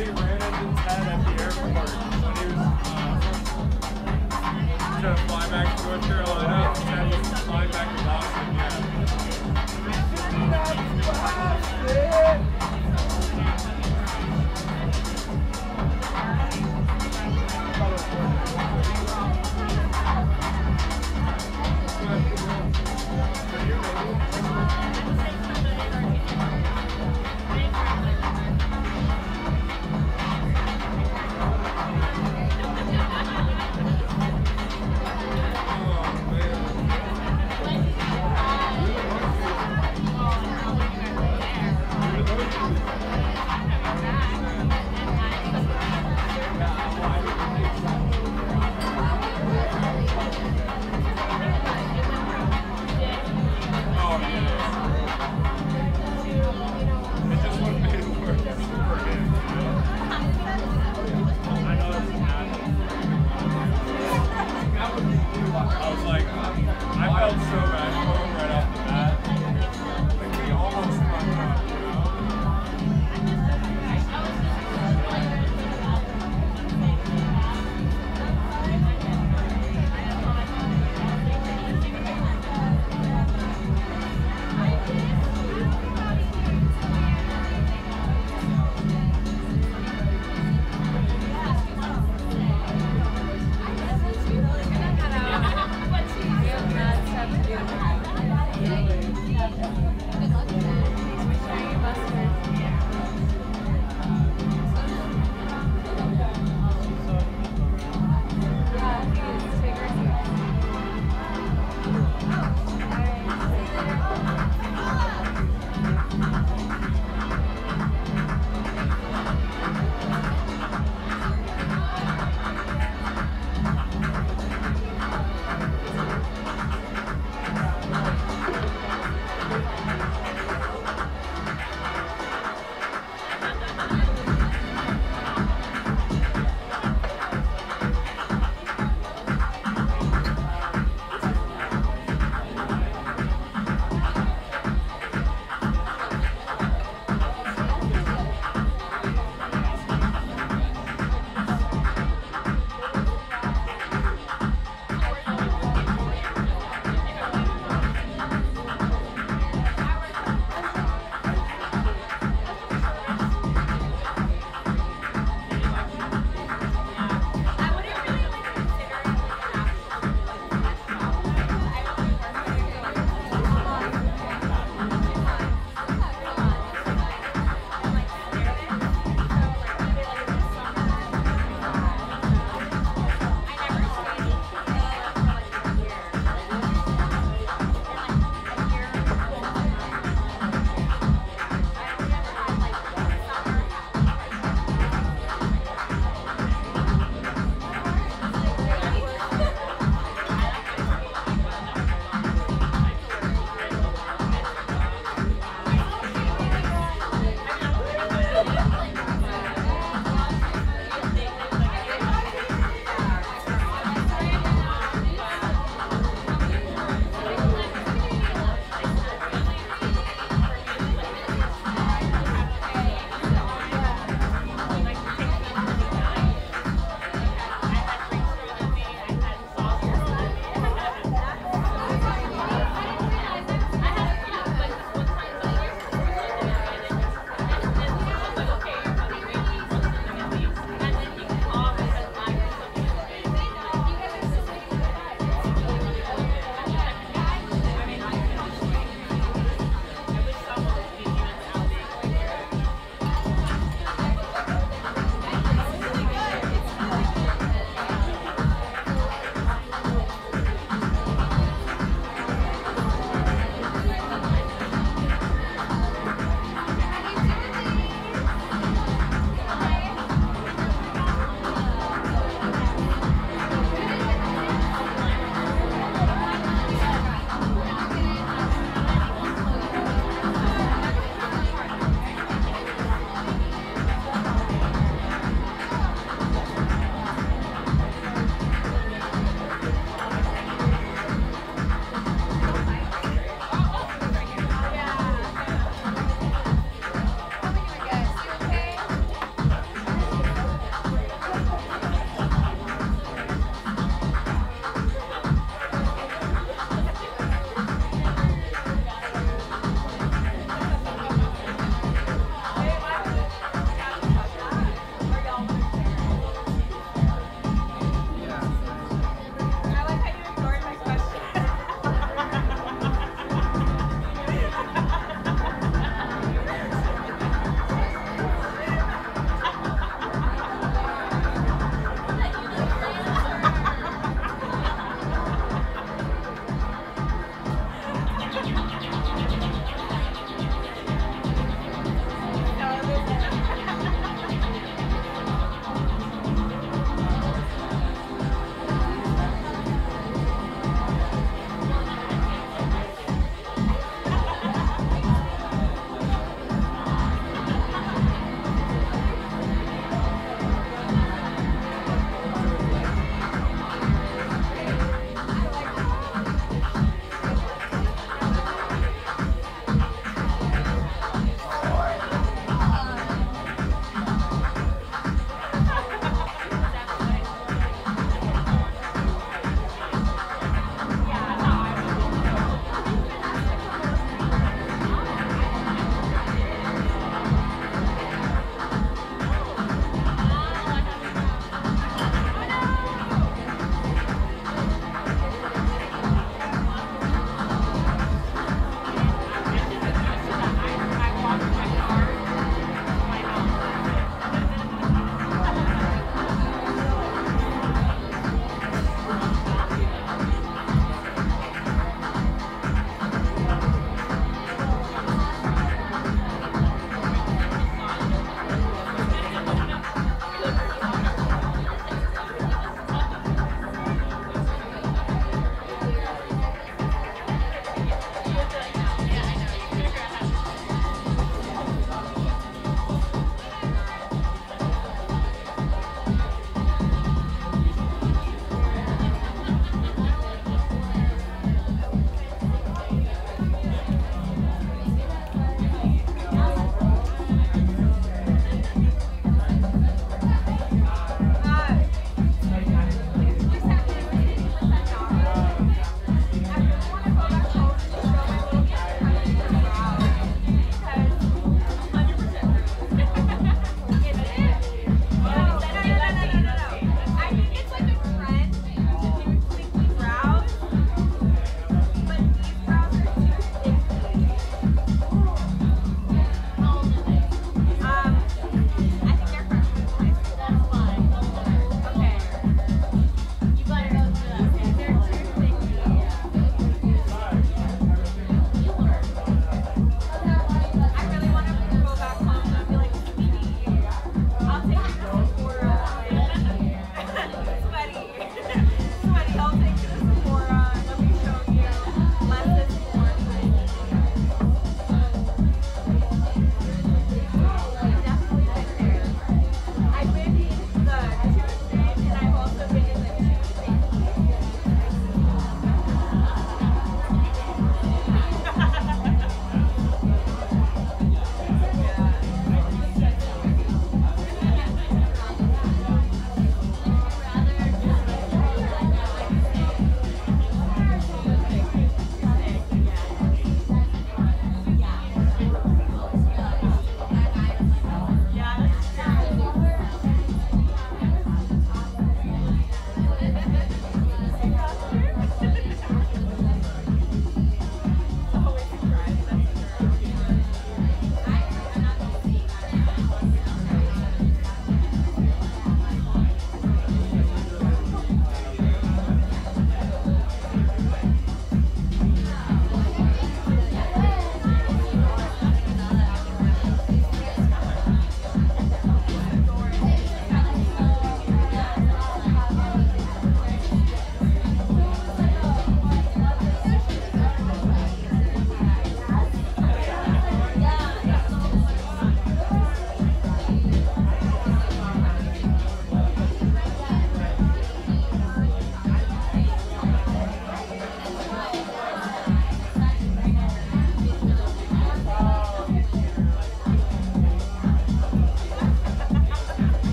He ran into Ted at the airport when he was uh, trying to fly back to North Carolina.